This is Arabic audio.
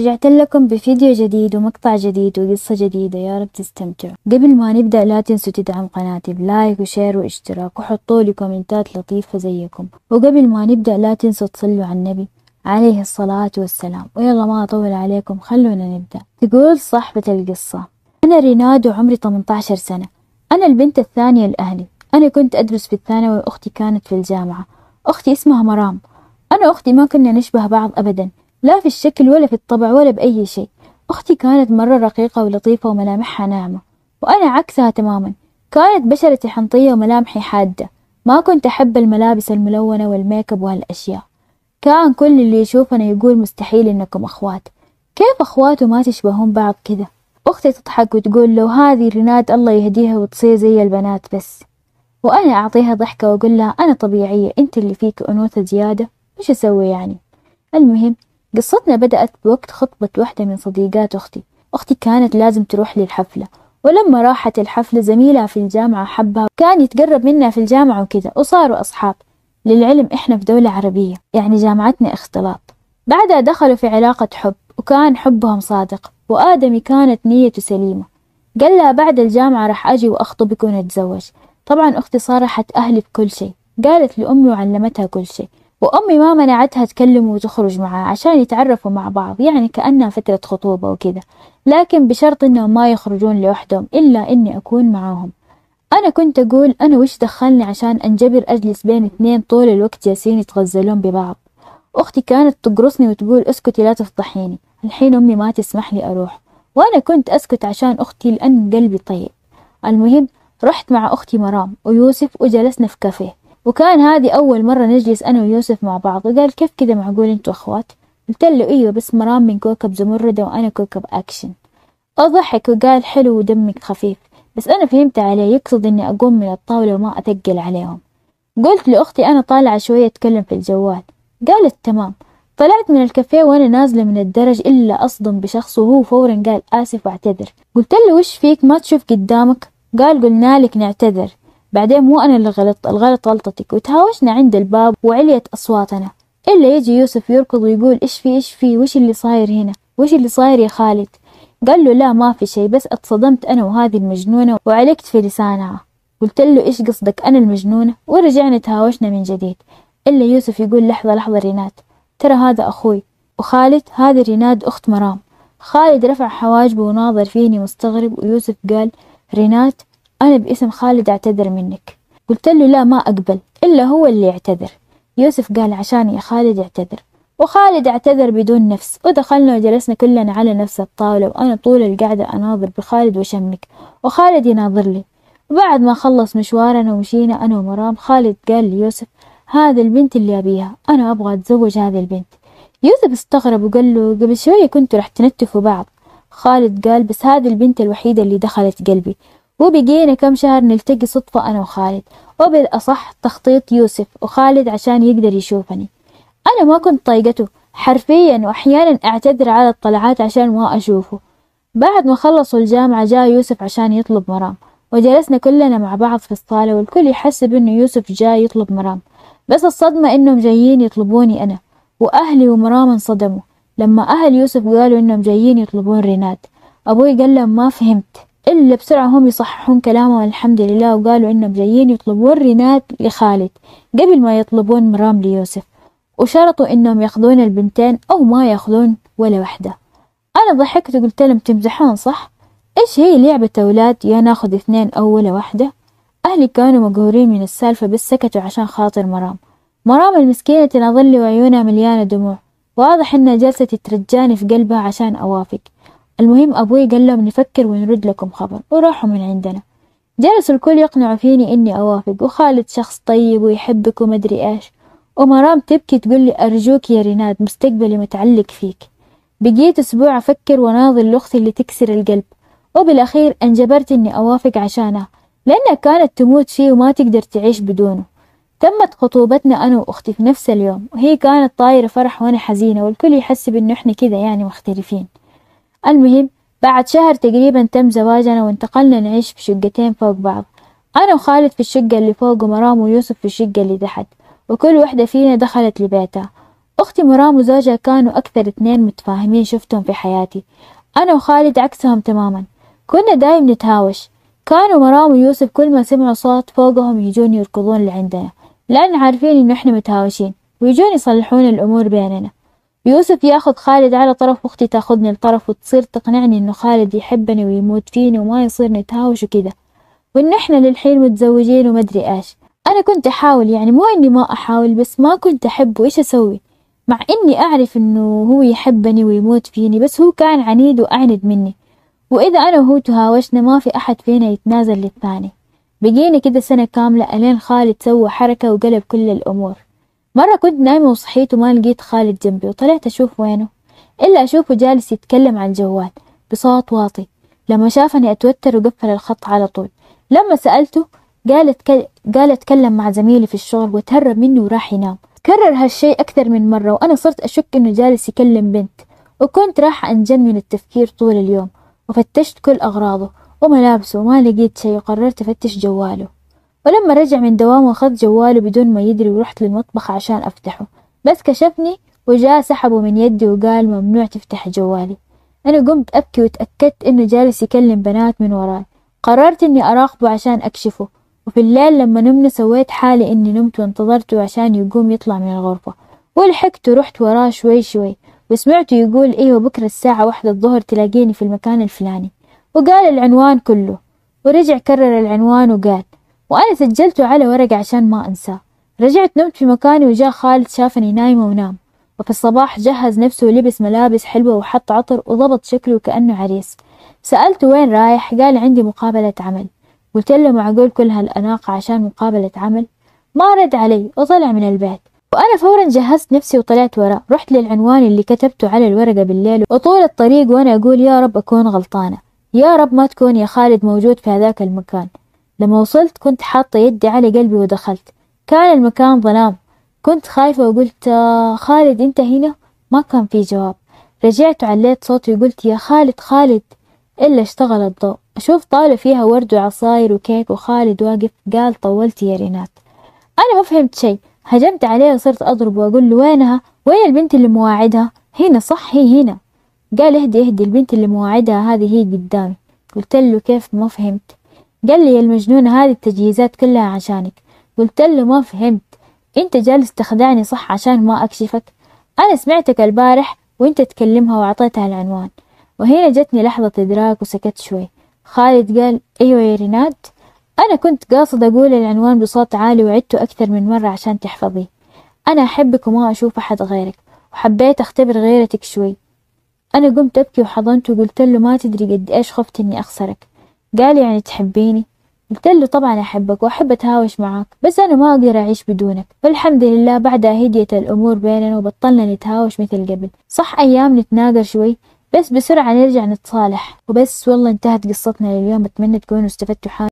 رجعت لكم بفيديو جديد ومقطع جديد وقصة جديدة. يا رب تستمتعوا. قبل ما نبدأ لا تنسوا تدعم قناتي ب like و share واشتراك وحطوا لي كومنتات لطيفة زيكم. وقبل ما نبدأ لا تنسوا تصلوا على النبي عليه الصلاة والسلام. ويلا ما أطول عليكم خلونا نبدأ. تقول صاحبة القصة. أنا ريناد وعمري 18 سنة. أنا البنت الثانية لأهلي. أنا كنت أدرس في الثانوي وأختي كانت في الجامعة. أختي اسمها مرام. أنا وأختي ما كنا نشبه بعض أبدا. لا في الشكل ولا في الطبع ولا بأي شيء. أختي كانت مرة رقيقة ولطيفة وملامحها ناعمة. وأنا عكسها تماما. كانت بشرتي حنطية وملامحي حادة. ما كنت أحب الملابس الملونة والميك أب وهالأشياء. كان كل اللي يشوفنا يقول مستحيل إنكم أخوات. كيف أخوات وما تشبهون بعض كذا؟ أختي تضحك وتقول لو هذه ريناد الله يهديها وتصير زي البنات بس. وأنا أعطيها ضحكة وأقول لها أنا طبيعية أنت اللي فيك أنوثة زيادة. وش أسوي يعني؟ المهم قصتنا بدأت بوقت خطبة واحدة من صديقات أختي. أختي كانت لازم تروح للحفلة ولما راحت الحفلة زميلها في الجامعة حبها كان يتقرب منها في الجامعة وكذا وصاروا أصحاب. للعلم إحنا في دولة عربية يعني جامعتنا اختلاط. بعدها دخلوا في علاقة حب وكان حبهم صادق وآدمي كانت نيته سليمة. قال لها بعد الجامعة راح أجي وأخطبك ونتزوج طبعا أختي صارحت أهلي بكل شيء قالت لأمي وعلمتها كل شيء. وأمي ما منعتها تكلمه وتخرج معاه عشان يتعرفوا مع بعض يعني كأنها فترة خطوبة وكذا. لكن بشرط إنهم ما يخرجون لوحدهم إلا إني أكون معاهم. أنا كنت أقول أنا وش دخلني عشان أنجبر أجلس بين اثنين طول الوقت جالسين يتغزلون ببعض. أختي كانت تقرصني وتقول اسكتي لا تفضحيني. الحين أمي ما تسمح لي أروح. وأنا كنت أسكت عشان أختي لأن قلبي طيب. المهم رحت مع أختي مرام ويوسف وجلسنا في كافيه. وكان هذه أول مرة نجلس أنا ويوسف مع بعض. وقال كيف كذا معقول أنتوا أخوات؟ قلت له أيوة بس مرام من كوكب زمردة وأنا كوكب أكشن. أضحك وقال حلو ودمك خفيف بس أنا فهمت عليه يقصد إني أقوم من الطاولة وما أثقل عليهم. قلت لأختي أنا طالعة شوية أتكلم في الجوال. قالت تمام. طلعت من الكافيه وأنا نازلة من الدرج إلا أصدم بشخص وهو فورا قال آسف واعتذر. قلت له وش فيك؟ ما تشوف قدامك؟ قال قلنا لك نعتذر. بعدين مو أنا اللي غلطت الغلط غلطتك. وتهاوشنا عند الباب وعليت أصواتنا. إلا يجي يوسف يركض ويقول إيش في إيش في؟ وش اللي صاير هنا؟ وش اللي صاير يا خالد؟ قال له لا ما في شيء بس اتصدمت أنا وهذه المجنونة وعلقت في لسانها. قلت له إيش قصدك أنا المجنونة؟ ورجعنا تهاوشنا من جديد. إلا يوسف يقول لحظة لحظة ريناد. ترى هذا أخوي. وخالد هذه ريناد أخت مرام. خالد رفع حواجبه وناظر فيني مستغرب. ويوسف قال ريناد أنا باسم خالد أعتذر منك. قلت له لا ما أقبل إلا هو اللي يعتذر. يوسف قال عشان يا خالد اعتذر. وخالد اعتذر بدون نفس ودخلنا وجلسنا كلنا على نفس الطاولة وأنا طول القعدة أناظر بخالد وشمك. وخالد يناظر لي. وبعد ما خلص مشوارنا ومشينا أنا ومرام خالد قال ليوسف هذه البنت اللي أبيها أنا أبغى أتزوج هذه البنت. يوسف استغرب وقال له قبل شوية كنتوا رح تنتفوا بعض. خالد قال بس هذه البنت الوحيدة اللي دخلت قلبي. وبقينا كم شهر نلتقي صدفة أنا وخالد. وبالأصح تخطيط يوسف وخالد عشان يقدر يشوفني. أنا ما كنت طايقته. حرفيا وأحيانا أعتذر على الطلعات عشان ما أشوفه. بعد ما خلصوا الجامعة جاء يوسف عشان يطلب مرام. وجلسنا كلنا مع بعض في الصالة والكل يحسب إنه يوسف جاي يطلب مرام. بس الصدمة إنهم جايين يطلبوني أنا. وأهلي ومرام انصدموا. لما أهل يوسف قالوا إنهم جايين يطلبون ريناد أبوي قال لهم ما فهمت. إلا بسرعة هم يصححون كلامهم الحمد لله. وقالوا إنهم جايين يطلبون ريناد لخالد قبل ما يطلبون مرام ليوسف. وشرطوا إنهم يأخذون البنتين أو ما يأخذون ولا واحدة أنا ضحكت وقلت لهم تمزحون صح؟ إيش هي لعبة أولاد يا ناخذ اثنين أو ولا واحدة؟ أهلي كانوا مقهورين من السالفة بس سكتوا عشان خاطر مرام. مرام المسكينة تناظر لي وعيونها مليانة دموع. واضح إنها جالسة تترجاني في قلبها عشان أوافق. المهم أبوي قال لهم نفكر ونرد لكم خبر وراحوا من عندنا. جلسوا الكل يقنعوا فيني إني أوافق وخالد شخص طيب ويحبك ومدري إيش. ومرام تبكي تقول لي أرجوك يا ريناد مستقبلي متعلق فيك. بقيت أسبوع أفكر وناظر لأختي اللي تكسر القلب. وبالأخير انجبرت إني أوافق عشانها لأنها كانت تموت فيه وما تقدر تعيش بدونه. تمت خطوبتنا أنا وأختي في نفس اليوم وهي كانت طايرة فرح وأنا حزينة والكل يحسب إنه إحنا كذا يعني مختلفين. المهم بعد شهر تقريبا تم زواجنا وانتقلنا نعيش في شقتين فوق بعض. أنا وخالد في الشقة اللي فوق ومرام ويوسف في الشقة اللي تحت وكل واحدة فينا دخلت لبيتها. أختي مرام وزوجها كانوا أكثر اثنين متفاهمين شفتهم في حياتي. أنا وخالد عكسهم تماما. كنا دايم نتهاوش. كانوا مرام ويوسف كل ما سمعوا صوت فوقهم يجون يركضون لعندنا لأن عارفين إنه إحنا متهاوشين ويجون يصلحون الأمور بيننا. يوسف ياخذ خالد على طرف واختي تاخذني لطرف وتصير تقنعني إنه خالد يحبني ويموت فيني وما يصير نتهاوش وكذا. وإن إحنا للحين متزوجين ومدري إيش. أنا كنت أحاول يعني مو إني ما أحاول بس ما كنت أحبه. إيش أسوي؟ مع إني أعرف إنه هو يحبني ويموت فيني بس هو كان عنيد وأعند مني. وإذا أنا وهو تهاوشنا ما في أحد فينا يتنازل للثاني. بقينا كده سنة كاملة ألين خالد سوى حركة وقلب كل الأمور. مرة كنت نايمة وصحيت وما لقيت خالد جنبي وطلعت أشوف وينه إلا أشوفه جالس يتكلم على الجوال بصوت واطي. لما شافني أتوتر وقفل الخط على طول. لما سألته قال اتك... قال أتكلم مع زميلي في الشغل وتهرب مني وراح ينام. كرر هالشي أكثر من مرة وأنا صرت أشك إنه جالس يكلم بنت. وكنت راح أنجن من التفكير طول اليوم وفتشت كل أغراضه وملابسه وما لقيت شي وقررت أفتش جواله. ولما رجع من دوامه أخذت جواله بدون ما يدري ورحت للمطبخ عشان أفتحه. بس كشفني وجاء سحبه من يدي وقال ممنوع تفتح جوالي. أنا قمت أبكي وتأكدت إنه جالس يكلم بنات من وراي. قررت إني أراقبه عشان أكشفه. وفي الليل لما نمنا سويت حالي إني نمت وانتظرته عشان يقوم يطلع من الغرفة. ولحقت ورحت وراه شوي شوي. وسمعته يقول إيوه بكرة الساعة واحدة الظهر تلاقيني في المكان الفلاني. وقال العنوان كله. ورجع كرر العنوان وقال وأنا سجلته على ورقة عشان ما أنساه. رجعت نمت في مكاني وجاء خالد شافني نايمة ونام. وفي الصباح جهز نفسه ولبس ملابس حلوة وحط عطر وضبط شكله كأنه عريس. سألته وين رايح؟ قال عندي مقابلة عمل. قلت له معقول كل هالأناقة عشان مقابلة عمل. ما رد علي وطلع من البيت. وأنا فورا جهزت نفسي وطلعت وراه. رحت للعنوان اللي كتبته على الورقة بالليل وطول الطريق وأنا أقول يا رب أكون غلطانة. يا رب ما تكون يا خالد موجود في هذاك المكان. لما وصلت كنت حاطة يدي على قلبي ودخلت. كان المكان ظلام. كنت خايفة وقلت خالد أنت هنا؟ ما كان في جواب. رجعت وعليت صوتي وقلت يا خالد خالد. إلا اشتغل الضوء. أشوف طاولة فيها ورد وعصاير وكيك وخالد واقف. قال طولت يا رينات. أنا ما فهمت شي هجمت عليه وصرت أضرب وأقول له وينها؟ وين البنت اللي مواعدها؟ هنا صح هي هنا. قال اهدي اهدي البنت اللي مواعدها هذه هي قدامي. قلت له كيف ما فهمت؟ قال لي يا المجنونة هذه التجهيزات كلها عشانك. قلت له ما فهمت. انت جالس تخدعني صح عشان ما أكشفك؟ أنا سمعتك البارح وانت تكلمها وأعطيتها العنوان. وهنا جتني لحظة إدراك وسكت شوي. خالد قال أيوه يا ريناد. أنا كنت قاصد أقول العنوان بصوت عالي وعدته أكثر من مرة عشان تحفظيه أنا أحبك وما أشوف أحد غيرك وحبيت أختبر غيرتك شوي. أنا قمت أبكي وحضنته وقلت له ما تدري قد إيش خفت إني أخسرك. قال يعني تحبيني؟ قلت له طبعا أحبك وأحب أتهاوش معاك بس أنا ما أقدر أعيش بدونك. فالحمد لله بعدها هديت الأمور بيننا وبطلنا نتهاوش مثل قبل. صح أيام نتناقر شوي بس بسرعة نرجع نتصالح. وبس والله انتهت قصتنا لليوم أتمنى تكونوا استفدتوا حاجة.